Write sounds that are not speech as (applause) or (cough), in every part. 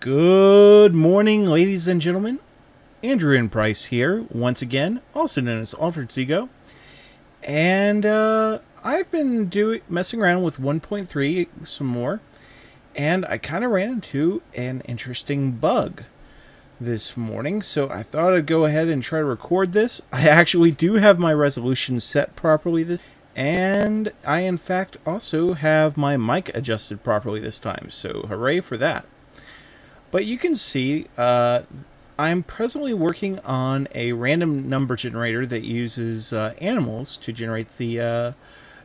Good morning, ladies and gentlemen. Andrew M. Price here, once again, also known as Altered's Ego. And uh, I've been doing messing around with 1.3 some more, and I kind of ran into an interesting bug this morning, so I thought I'd go ahead and try to record this. I actually do have my resolution set properly this and I in fact also have my mic adjusted properly this time, so hooray for that. But you can see uh, I'm presently working on a random number generator that uses uh, animals to generate the uh,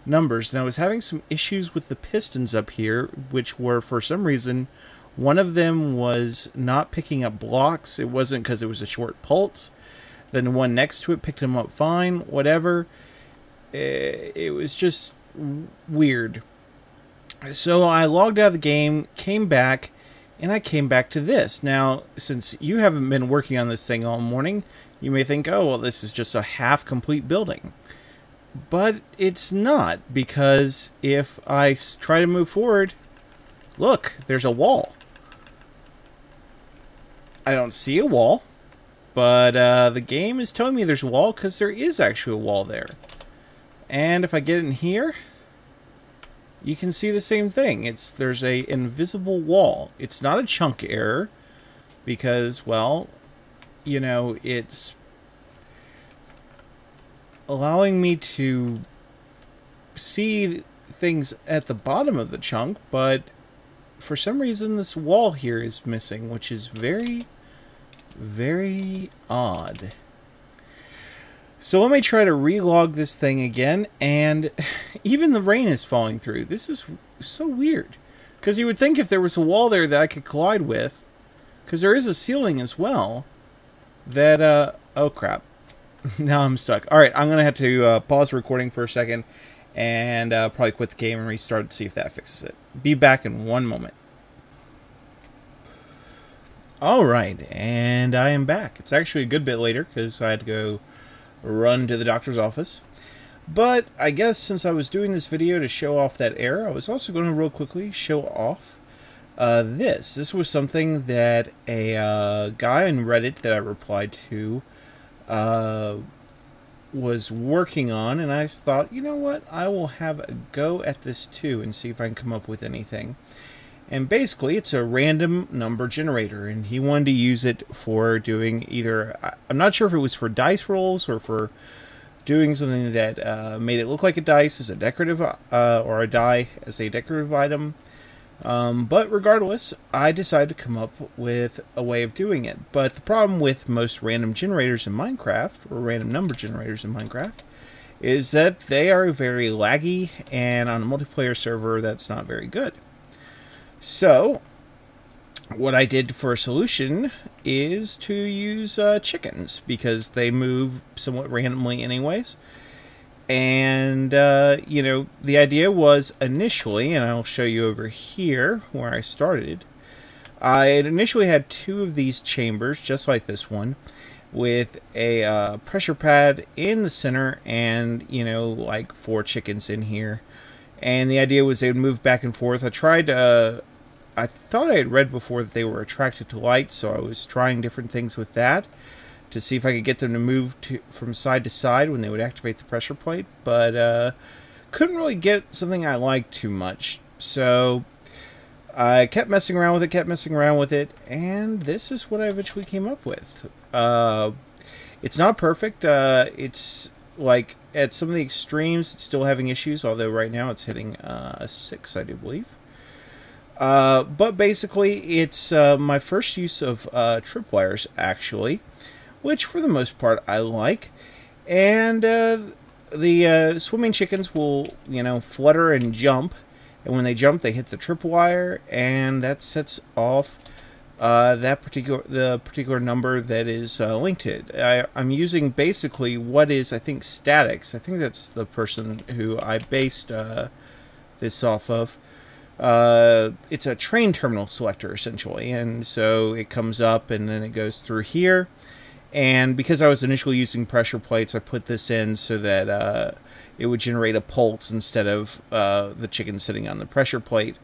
numbers. Now I was having some issues with the pistons up here, which were for some reason one of them was not picking up blocks. It wasn't because it was a short pulse. Then the one next to it picked them up fine, whatever. It, it was just weird. So I logged out of the game, came back, and I came back to this. Now, since you haven't been working on this thing all morning, you may think, oh, well, this is just a half complete building. But it's not, because if I try to move forward, look, there's a wall. I don't see a wall, but uh, the game is telling me there's a wall because there is actually a wall there. And if I get in here, you can see the same thing. It's There's a invisible wall. It's not a chunk error because, well, you know, it's allowing me to see things at the bottom of the chunk, but for some reason this wall here is missing, which is very, very odd. So let me try to relog this thing again, and (laughs) even the rain is falling through. This is so weird. Because you would think if there was a wall there that I could collide with, because there is a ceiling as well, that, uh, oh crap. (laughs) now I'm stuck. Alright, I'm going to have to uh, pause recording for a second, and uh, probably quit the game and restart to see if that fixes it. Be back in one moment. Alright, and I am back. It's actually a good bit later, because I had to go run to the doctor's office. But I guess since I was doing this video to show off that error, I was also going to real quickly show off uh, this. This was something that a uh, guy on Reddit that I replied to uh, was working on, and I thought, you know what, I will have a go at this too and see if I can come up with anything. And basically, it's a random number generator, and he wanted to use it for doing either, I'm not sure if it was for dice rolls or for doing something that uh, made it look like a dice as a decorative, uh, or a die as a decorative item. Um, but regardless, I decided to come up with a way of doing it. But the problem with most random generators in Minecraft, or random number generators in Minecraft, is that they are very laggy, and on a multiplayer server, that's not very good. So, what I did for a solution is to use uh, chickens because they move somewhat randomly, anyways. And, uh, you know, the idea was initially, and I'll show you over here where I started. I initially had two of these chambers, just like this one, with a uh, pressure pad in the center and, you know, like four chickens in here. And the idea was they would move back and forth. I tried uh, I thought I had read before that they were attracted to light, so I was trying different things with that to see if I could get them to move to, from side to side when they would activate the pressure plate, but uh, couldn't really get something I liked too much. So I kept messing around with it, kept messing around with it, and this is what I eventually came up with. Uh, it's not perfect. Uh, it's like at some of the extremes, it's still having issues, although right now it's hitting uh, a 6, I do believe. Uh, but basically, it's uh, my first use of uh, tripwires, actually, which for the most part I like. And uh, the uh, swimming chickens will, you know, flutter and jump. And when they jump, they hit the tripwire, and that sets off that particular the particular number that is linked to it. I, I'm using basically what is I think Static's. I think that's the person who I based this off of uh, it's a train terminal selector essentially, and so it comes up and then it goes through here. And because I was initially using pressure plates, I put this in so that uh, it would generate a pulse instead of uh, the chicken sitting on the pressure plate.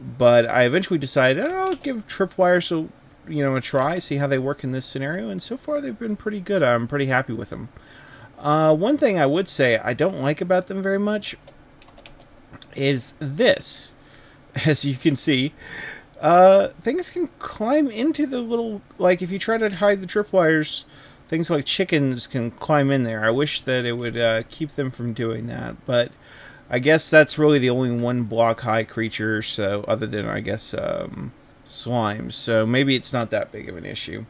but I eventually decided oh, I'll give tripwires a you know a try, see how they work in this scenario, and so far they've been pretty good. I'm pretty happy with them. Uh, one thing I would say I don't like about them very much is this. (laughs) As you can see, uh, things can climb into the little, like if you try to hide the tripwires, things like chickens can climb in there. I wish that it would uh, keep them from doing that, but I guess that's really the only one block high creature, so other than, I guess, um, slimes, so maybe it's not that big of an issue.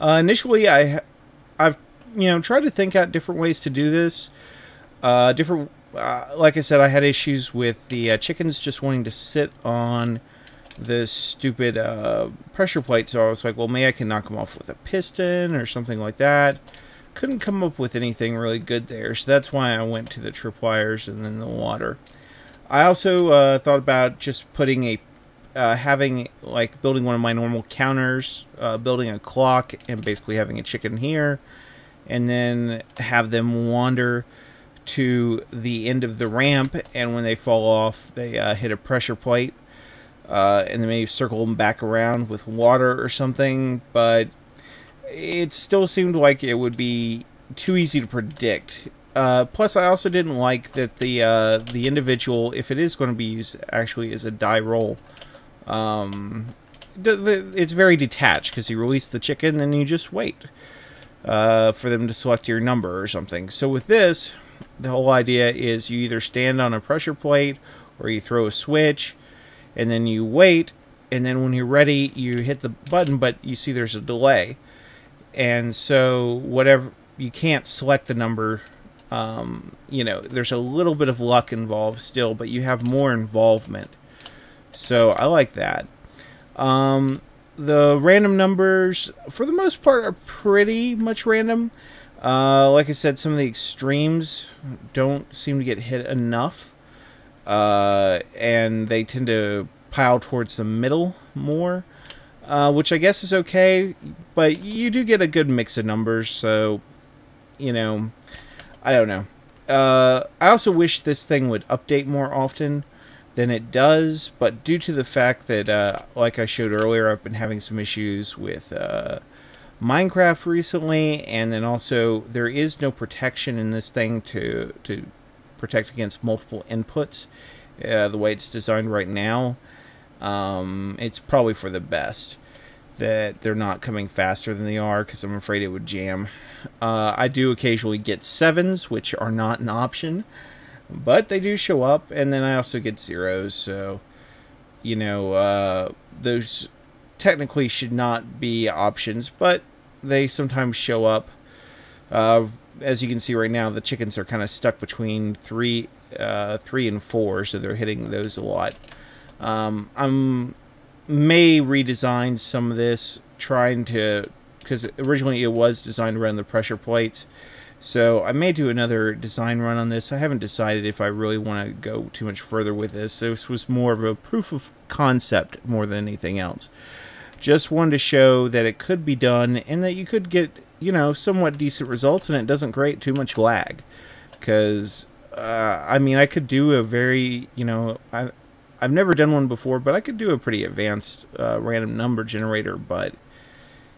Uh, initially, I, I've, you know, tried to think out different ways to do this. Uh, different uh, like I said, I had issues with the uh, chickens just wanting to sit on the stupid uh, pressure plate. So I was like, well, maybe I can knock them off with a piston or something like that. Couldn't come up with anything really good there. So that's why I went to the tripwires and then the water. I also uh, thought about just putting a, uh, having, like, building one of my normal counters, uh, building a clock, and basically having a chicken here. And then have them wander to the end of the ramp, and when they fall off, they uh, hit a pressure plate, uh, and they may circle them back around with water or something. But it still seemed like it would be too easy to predict. Uh, plus, I also didn't like that the uh, the individual, if it is going to be used, actually is a die roll. Um, it's very detached because you release the chicken and you just wait uh, for them to select your number or something. So with this, the whole idea is you either stand on a pressure plate or you throw a switch and then you wait and then when you're ready you hit the button but you see there's a delay. And so whatever you can't select the number um, you know there's a little bit of luck involved still but you have more involvement. So I like that. Um, the random numbers for the most part are pretty much random uh, like I said, some of the extremes don't seem to get hit enough. Uh, and they tend to pile towards the middle more. Uh, which I guess is okay, but you do get a good mix of numbers, so, you know, I don't know. Uh, I also wish this thing would update more often than it does, but due to the fact that, uh, like I showed earlier, I've been having some issues with uh, Minecraft recently, and then also there is no protection in this thing to to protect against multiple inputs. Uh, the way it's designed right now, um, it's probably for the best that they're not coming faster than they are because I'm afraid it would jam. Uh, I do occasionally get sevens, which are not an option, but they do show up, and then I also get zeros. So, you know, uh, those technically should not be options, but they sometimes show up. Uh, as you can see right now, the chickens are kind of stuck between three, uh, three and four, so they're hitting those a lot. Um, I'm may redesign some of this, trying to, because originally it was designed around the pressure plates. So I may do another design run on this. I haven't decided if I really want to go too much further with this. This was more of a proof of concept more than anything else. Just wanted to show that it could be done and that you could get, you know, somewhat decent results and it doesn't create too much lag. Because, uh, I mean, I could do a very, you know, I, I've never done one before, but I could do a pretty advanced uh, random number generator, but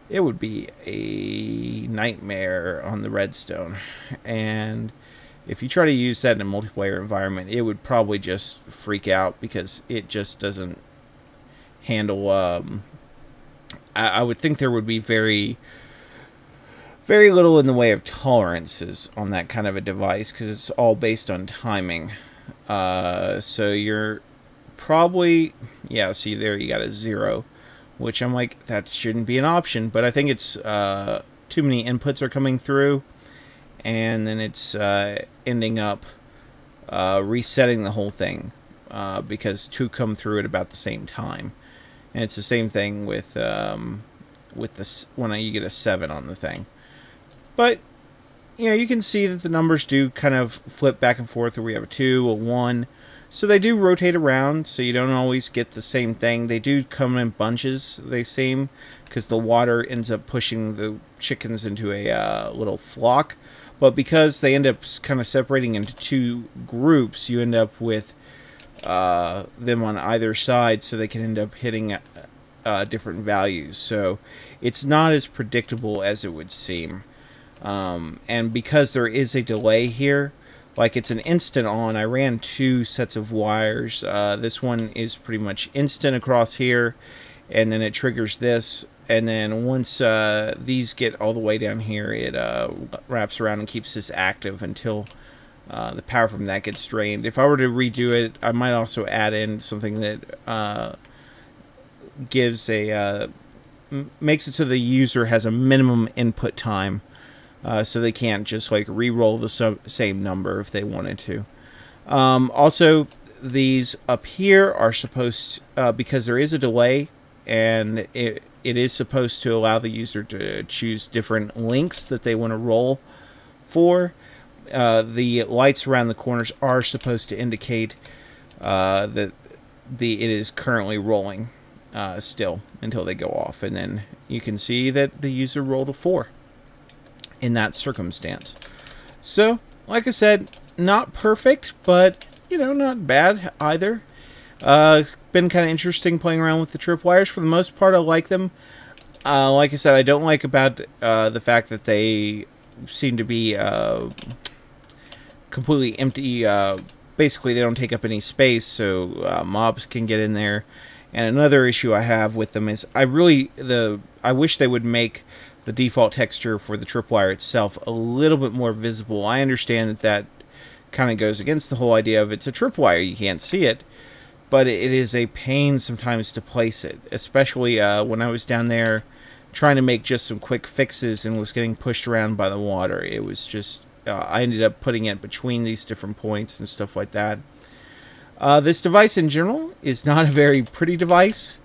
it would be a nightmare on the redstone. And if you try to use that in a multiplayer environment, it would probably just freak out because it just doesn't handle um, I, I would think there would be very very little in the way of tolerances on that kind of a device because it's all based on timing. Uh, so you're probably, yeah, see there you got a zero, which I'm like, that shouldn't be an option, but I think it's uh, too many inputs are coming through, and then it's uh, ending up uh, resetting the whole thing uh, because two come through at about the same time and it's the same thing with um, with this when you get a seven on the thing. But you know, you can see that the numbers do kind of flip back and forth. Or we have a two, a one, so they do rotate around. So you don't always get the same thing. They do come in bunches. They seem because the water ends up pushing the chickens into a uh, little flock. But because they end up kind of separating into two groups, you end up with uh, them on either side so they can end up hitting uh, different values. So it's not as predictable as it would seem. Um, and because there is a delay here, like it's an instant on, I ran two sets of wires. Uh, this one is pretty much instant across here, and then it triggers this. And then once uh, these get all the way down here, it uh, wraps around and keeps this active until uh, the power from that gets drained. If I were to redo it, I might also add in something that uh, gives a uh, makes it so the user has a minimum input time, uh, so they can't just like re-roll the same number if they wanted to. Um, also, these up here are supposed uh, because there is a delay, and it it is supposed to allow the user to choose different links that they want to roll for. Uh, the lights around the corners are supposed to indicate uh, that the it is currently rolling uh, still until they go off. And then you can see that the user rolled a 4 in that circumstance. So, like I said, not perfect, but, you know, not bad either. Uh, it's been kind of interesting playing around with the tripwires. For the most part, I like them. Uh, like I said, I don't like about uh, the fact that they seem to be uh, completely empty. Uh, basically, they don't take up any space, so uh, mobs can get in there. And another issue I have with them is I really the I wish they would make the default texture for the tripwire itself a little bit more visible. I understand that that kind of goes against the whole idea of it's a tripwire, you can't see it, but it is a pain sometimes to place it, especially uh, when I was down there trying to make just some quick fixes and was getting pushed around by the water. It was just uh, I ended up putting it between these different points and stuff like that. Uh, this device in general is (laughs) not a very pretty device,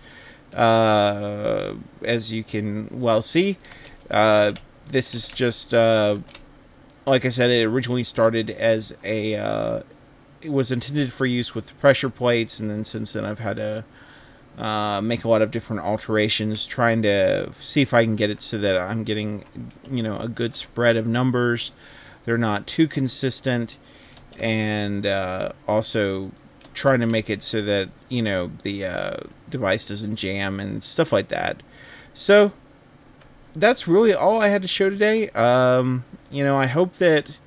uh, as you can well see. Uh, this is just, uh, like I said, it originally started as a, uh, it was intended for use with pressure plates, and then since then I've had to uh, make a lot of different alterations, trying to see if I can get it so that I'm getting, you know, a good spread of numbers. They're not too consistent, and also trying to make it so that you know the uh, device doesn't jam and stuff like that. So that's really all I had to show today. Um, you know, I hope that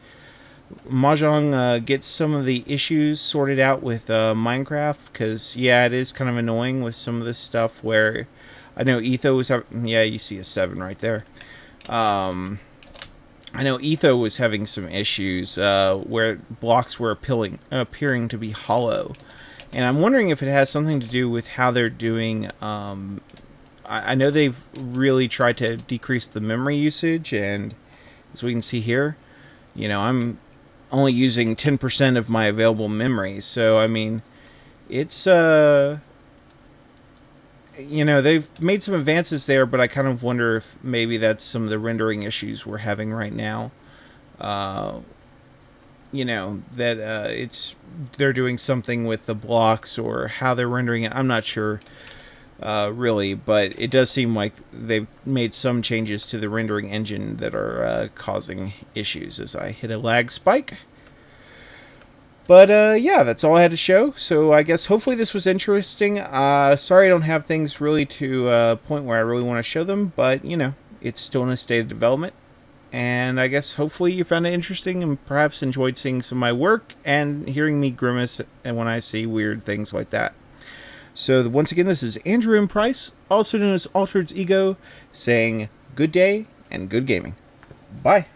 Mojang uh, gets some of the issues sorted out with uh, Minecraft because yeah, it is kind of annoying with some of this stuff where I know Etho was yeah, you see a seven right there. Um, I know Etho was having some issues uh, where blocks were appealing, appearing to be hollow. And I'm wondering if it has something to do with how they're doing. Um, I, I, know they've really tried to decrease the memory usage, and as we can see here, you know, I'm only using 10% of my available memory. So, I mean, it's, uh, you know, they've made some advances there, but I kind of wonder if maybe that's some of the rendering issues we're having right now. Uh, you know, that uh, it's they're doing something with the blocks or how they're rendering it. I'm not sure, uh, really, but it does seem like they've made some changes to the rendering engine that are uh, causing issues as I hit a lag spike. But uh, yeah, that's all I had to show. So I guess hopefully this was interesting. Uh, sorry I don't have things really to a uh, point where I really want to show them, but you know, it's still in a state of development. And I guess hopefully you found it interesting and perhaps enjoyed seeing some of my work and hearing me grimace and when I see weird things like that. So once again, this is Andrew M. Price, also known as Altered's Ego, saying good day and good gaming. Bye.